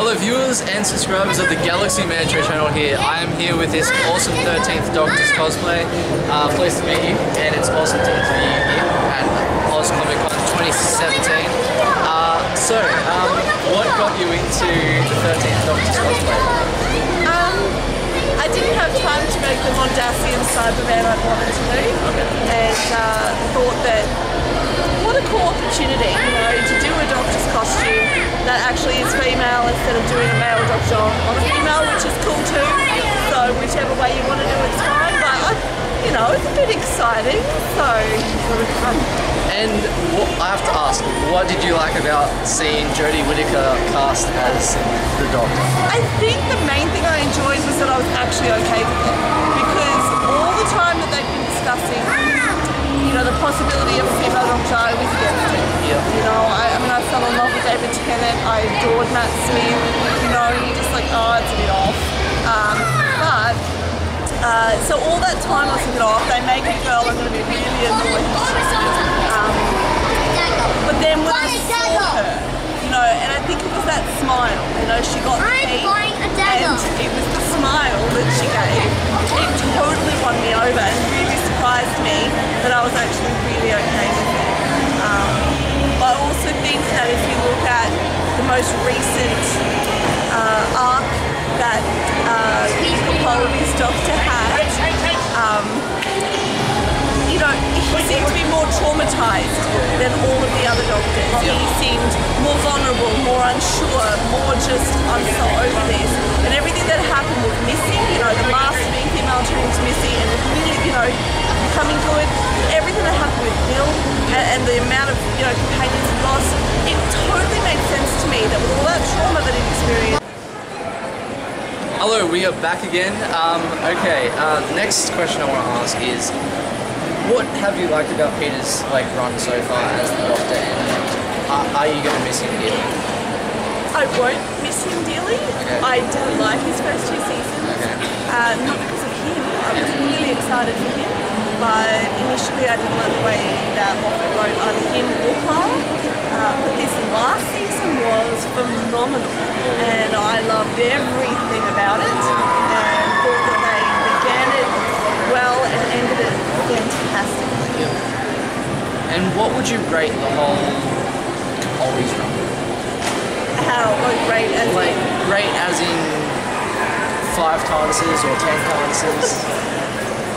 Hello viewers and subscribers of the Galaxy Man Show channel here. I am here with this awesome 13th Doctor's cosplay. Uh, pleased to meet you and it's awesome to you here at Oz Comic Con 2017. Uh, so, um, what got you into the 13th Doctor's cosplay? Um, I didn't have time to make the Mondasian Cyberman I wanted to do, and uh, thought that what a cool opportunity, that actually is female instead of doing a male doctor on a female, which is cool too. So whichever way you want to do it's fine, but you know, it's a bit exciting. So um, And what, I have to ask, what did you like about seeing Jodie Whittaker cast as the Doctor? I think the main thing I enjoyed was that I was actually okay with it because all the time that they've been discussing, Tennant. I adored Matt Smith. You know, you're just like, oh, it's a bit off. Um, but uh, so all that time I was thinking, oh, if they make a girl, I'm going to be really annoyed. Um, but then when I saw her, you know, and I think it was that smile, you know, she got I'm paid, buying a dagger. and it was the smile that she gave. It totally won me over and really surprised me that I was actually really okay with it. Um, but I also think that if you the most recent uh, arc that uh, Capaldi's Doctor had, um, you know, he seemed to be more traumatized than all of the other doctors. He seemed more vulnerable, more unsure, more just, I'm so over this. And everything that happened was missing, you know, the last being female trained was missing, and really, you know, becoming good. Everything that happened with Bill and, and the amount of, you know, companions lost, it totally made sense to me that with all that trauma that he experienced, Hello, we are back again. Um, okay, uh, next question I want to ask is, what have you liked about Peter's like run so far as the Doctor, and are, are you going to miss him dearly? I won't miss him dearly. Okay. I did like his first two seasons. Okay. Uh, not because of him. I was really excited for him. But initially I didn't like the way that Moffat wrote either him or. Uh, but this last season was phenomenal. And I loved everything about it. And thought that they began it well and ended it fantastically. And what would you rate the whole Capaldi's run? How like, great as Like, rate as in five TARDISes or ten TARDISes?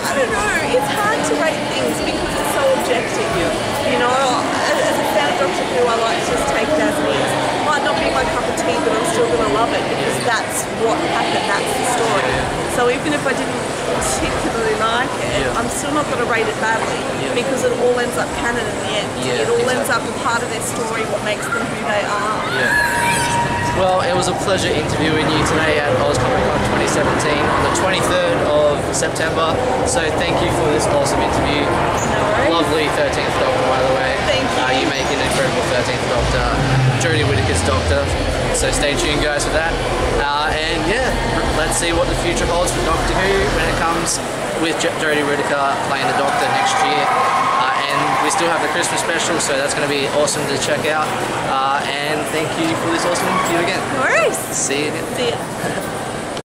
I don't know. It's hard to rate things because it's so objective. You know, as a fan of Doctor Who, I like to just take it as it is. Might not be my cup of tea, but I'm still going to love it because that's what happened. That's the story. So even if I didn't particularly like it, Yeah. I'm still not going to rate it badly because it all ends up canon in the end. Yeah, it all ends up a part of their story, what makes them who they are. Yeah. Well, it was a pleasure interviewing you today at Oz Comic Con 2017 on the 23rd of September. So thank you for this awesome interview. No. Lovely 13th Doctor, by the way. Thank you. Uh, you make an incredible 13th Doctor, Jodie Whittaker's Doctor. So stay tuned, guys, for that. Uh, and yeah, let's see what the future holds for Doctor Who when it comes with Jodie Whittaker playing the Doctor next year. Uh, and we still have the Christmas special, so that's going to be awesome to check out. Uh, and thank you for this awesome interview again. No worries. See you again. See ya.